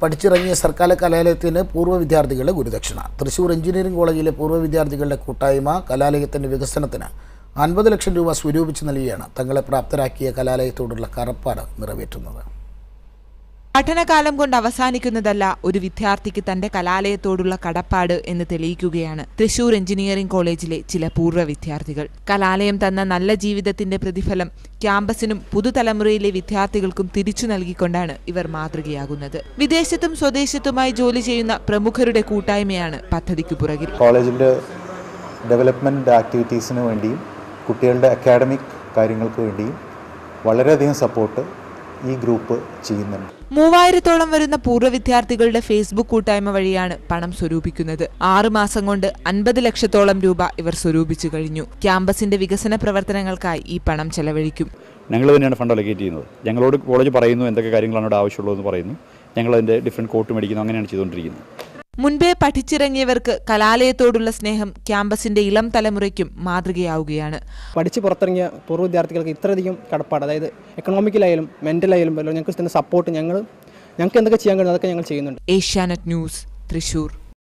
പഠിച്ചിറങ്ങിയ സർക്കാർ കലാലയത്തിന് പൂർവ വിദ്യാർത്ഥികളുടെ ഗുരുദക്ഷിണ. തൃശൂർ എഞ്ചിനീയറിംഗ് കോളേജിലെ പൂർവ വിദ്യാർത്ഥികളുടെ കൂട്ടായ്മ കലാലയത്തിന്റെ വികസനത്തിന് അൻപത് ലക്ഷം രൂപ സ്വരൂപിച്ച് നൽകിയാണ് തങ്ങളെ പ്രാപ്തരാക്കിയ കലാലയത്തോടുള്ള കടപ്പാട് നിറവേറ്റുന്നത്. പഠനകാലം കൊണ്ട് അവസാനിക്കുന്നതല്ല ഒരു വിദ്യാർത്ഥിക്ക് തന്റെ കലാലയത്തോടുള്ള കടപ്പാട് എന്ന് തെളിയിക്കുകയാണ് തൃശൂർ എഞ്ചിനീയറിംഗ് കോളേജിലെ ചില പൂർവ വിദ്യാർത്ഥികൾ. കലാലയം തന്ന നല്ല ജീവിതത്തിന്റെ പ്രതിഫലം ക്യാമ്പസിനും പുതുതലമുറയിലെ വിദ്യാർത്ഥികൾക്കും തിരിച്ചു നൽകിക്കൊണ്ടാണ് ഇവർ മാതൃകയാകുന്നത്. വിദേശത്തും സ്വദേശത്തുമായി ജോലി ചെയ്യുന്ന പ്രമുഖരുടെ കൂട്ടായ്മയാണ് പദ്ധതിക്ക് പുറകിൽ. കോളേജിന്റെ ഡെവലപ്മെന്റ് ആക്ടിവിറ്റീസിന് വേണ്ടിയും കുട്ടികളുടെ അക്കാഡമിക് കാര്യങ്ങൾക്ക് വേണ്ടിയും വളരെയധികം സപ്പോർട്ട് ഈ ഗ്രൂപ്പ് ചെയ്യുന്നുണ്ട്. മൂവായിരത്തോളം വരുന്ന പൂർവ വിദ്യാർത്ഥികളുടെ ഫേസ്ബുക്ക് കൂട്ടായ്മ വഴിയാണ് പണം സ്വരൂപിക്കുന്നത്. ആറു മാസം കൊണ്ട് അൻപത് ലക്ഷത്തോളം രൂപ ഇവർ സ്വരൂപിച്ചു കഴിഞ്ഞു. ക്യാമ്പസിന്റെ വികസന പ്രവർത്തനങ്ങൾക്കായി ഈ പണം ചെലവഴിക്കും. ഞങ്ങൾ തന്നെയാണ് ഫണ്ട് അലക്കേറ്റ് ചെയ്യുന്നത്. ഞങ്ങളോട് കോളേജ് പറയുന്നു എന്തൊക്കെ കാര്യങ്ങളാണ് ഇവിടെ ആവശ്യമുള്ളതെന്ന് പറയുന്നു. ഞങ്ങൾ അതിന്റെ ഡിഫറെന്റ് കോട്ട് മേടിക്കുന്നു അങ്ങനെയാണ് ചെയ്തുകൊണ്ടിരിക്കുന്നത്. മുൻപേ പഠിച്ചിറങ്ങിയവർക്ക് കലാലയത്തോടുള്ള സ്നേഹം ക്യാമ്പസിന്റെ ഇളം തലമുറയ്ക്കും മാതൃകയാവുകയാണ്. പഠിച്ച് പുറത്തിറങ്ങിയ പൂർവ വിദ്യാർത്ഥികൾക്ക് ഇത്രയധികം കടപ്പാട്. അതായത് എക്കണോമിക്കലായാലും മെന്റലായാലും ഞങ്ങൾക്ക് സപ്പോർട്ട് ഞങ്ങൾ ഞങ്ങൾക്ക് എന്തൊക്കെ ചെയ്യാൻ കഴിയുന്നത് അതൊക്കെ ഞങ്ങൾ ചെയ്യുന്നുണ്ട്. ഏഷ്യാനെറ്റ് ന്യൂസ് തൃശൂർ.